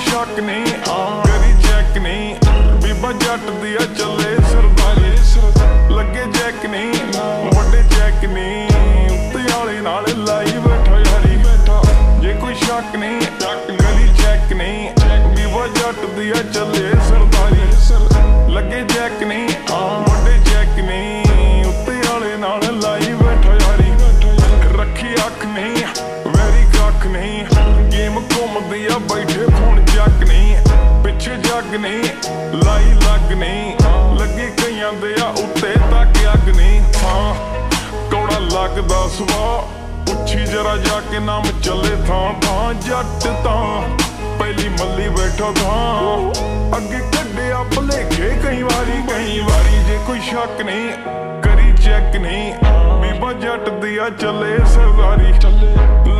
ਸ਼ੱਕ ਨਹੀਂ ਕਰੀ ਚੈੱਕ ਨਹੀਂ ਬੀਬਾ ਜੱਟ ਦੀ ਆ ਚੱਲੇ ਸਰਦਾਰੀ ਲੱਗੇ ਜੈਕ ਨਹੀਂ ਵੱਡੇ ਚੈੱਕ ਨਹੀਂ ਉੱਤੇ ਵਾਲੇ ਨਾਲ ਲਾਈ ਬੈਠਾ ਯਾਰੀ ਜੇ ਕੋਈ ਸ਼ੱਕ ਨਹੀਂ ਗਲੀ ਚੈੱਕ ਨਹੀਂ ਬੀਬਾ ਜੱਟ ਦੀ ਆ ਚੱਲੇ ਸਰਦਾਰੀ ਲੱਗੇ ਜੈਕ ਨਹੀਂ ਵੱਡੇ ਚੈੱਕ ਨਹੀਂ ਉੱਤੇ ਵਾਲੇ ਨਾਲ ਲਾਈ ਬੈਠਾ ਯਾਰੀ ਰੱਖੀ ਅੱਖ ਨਹੀਂ ਵੈਰੀ ਕੱਖ ਨਹੀਂ ਗੇਮ ਘੁੰਮਦੀ ਆ ਬੈਠ ਪਿੱਛੇ ਲਾਈ ਲੱਗ ਨਹੀਂ ਲੱਗੇ ਕਈਆਂ ਦੇ ਆ ਉੱਤੇ ਤੱਕ ਅੱਗ ਹਾਂ, ਕੌੜਾ ਲੱਗਦਾ ਸਵਾ ਉੱਚੀ ਜਰਾ ਜਾ ਕੇ ਨਾਮ ਚੱਲੇ ਥਾਂ ਥਾਂ ਜੱਟ ਤਾਂ। ਪਹਿਲੀ ਮੱਲੀ ਬੈਠਾ ਥਾਂ ਅੱਗੇ ਕੱਢਿਆ ਭਲੇਖੇ, ਕਈ ਵਾਰੀ ਕਈ ਵਾਰੀ ਜੇ ਕੋਈ ਸ਼ੱਕ ਨਹੀਂ ਕਰੀ ਚੈੱਕ ਨਹੀਂ ਬੀਬਾ ਜੱਟ ਦੀ ਆ ਚੱਲੇ ਸਰਦਾਰੀ।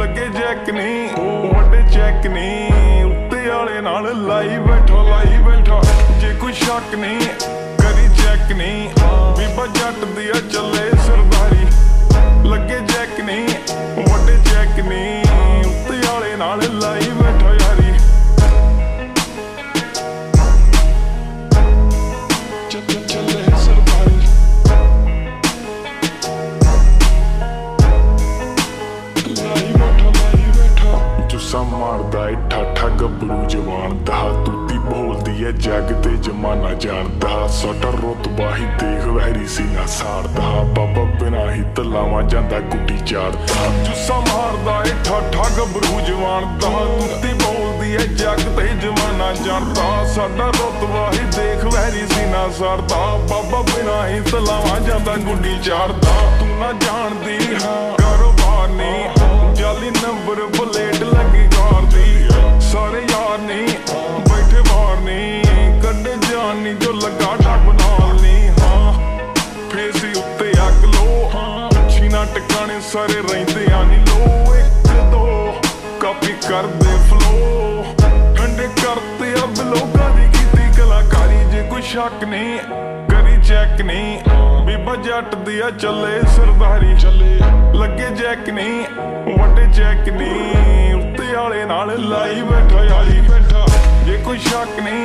ਲੱਗੇ ਜੈਕ ਨਹੀਂ ਵੱਡੇ ਚੈੱਕ ਨਹੀਂ ਉੱਤੇ ਵਾਲੇ ਨਾਲ ਲਾਈ ਬੈਠਾ ਲਾਈ ਗੱਭਰੂ ਜਵਾਨ ਦਾ, ਤੂਤੀ ਬੋਲਦੀ ਏ ਜੱਗ ਤੇ ਜਮਾਨਾ ਜਾਣਦਾ। ਸਾਡਾ ਰੁਤਬਾ ਹੀ ਦੇਖ ਵਹਿਰੀ ਸੀ ਨਾ ਸਾਰਦਾ। ਬਾਬਾ ਬਿਨਾ ਹੀ ਤਲਾਵਾਂ ਜਾਂਦਾ ਗੁੱਡੀ ਚਾੜਦਾ। ਜੁੱਸਾ ਮਾਰਦਾ ਏ ਠਾਠਾ ਗੱਭਰੂ ਜਵਾਨ ਦਾ। ਤੂਤੀ ਬੋਲਦੀ ਏ ਜੱਗ ਤੇ ਜਮਾਨਾ ਜਾਣਦਾ। ਸਾਡਾ ਰੁਤਬਾ ਹੀ ਦੇਖ ਵੈਰੀ ਸੀ ਨਾ ਸਾਰਦਾ। ਬਾਬਾ ਬਿਨਾ ਹੀ ਤਲਾਵਾਂ ਜਾਂਦਾ ਗੁੱਡੀ ਚਾੜਦਾ। ਤੂੰ ਨਾ ਜਾਣਦੀ ਕਾਰੋਬਾਰ ਨਹੀਂ ਜਾਲੀ ਨੰਬਰ ਲੱਗਾ ਠੱਗ ਨਾਲ ਨਹੀਂ, ਹਾਂ। ਫੇਸੀ ਉੱਤੇ ਅੱਗ ਲੋ ਉੱਚੀ ਨਾ ਟਿਕਾਣੇ, ਸਾਰੇ ਰਹਿੰਦੇ ਆ ਨਹੀਂ ਲੋ ਇੱਕ, ਦੋ, ਕਾਪੀ ਕਰਦੇ ਫਲੋ ਠੰਡੇ ਕਰਤੇ ਆ ਬਲੋਗਾ ਦੀ ਕੀਤੀ ਕਲਾਕਾਰੀ। ਜੇ ਕੋਈ ਸ਼ੱਕ ਨਹੀਂ, ਕਰੀ ਚੈੱਕ ਨਹੀਂ। ਬੀਬਾ ਜੱਟ ਦੀ ਆ, ਚੱਲੇ ਸਰਦਾਰੀ। ਚੱਲੇ ਲੱਗੇ ਜੈਕ ਨਹੀਂ, ਵੱਡੇ ਚੈੱਕ ਨਹੀਂ। ਉੱਤੇ ਵਾਲੇ ਨਾਲ ਲਾਈ ਬੈਠਾ, ਆਈ ਬੈਠਾ। ਜੇ ਕੋਈ ਸ਼ੱਕ ਨਹੀਂ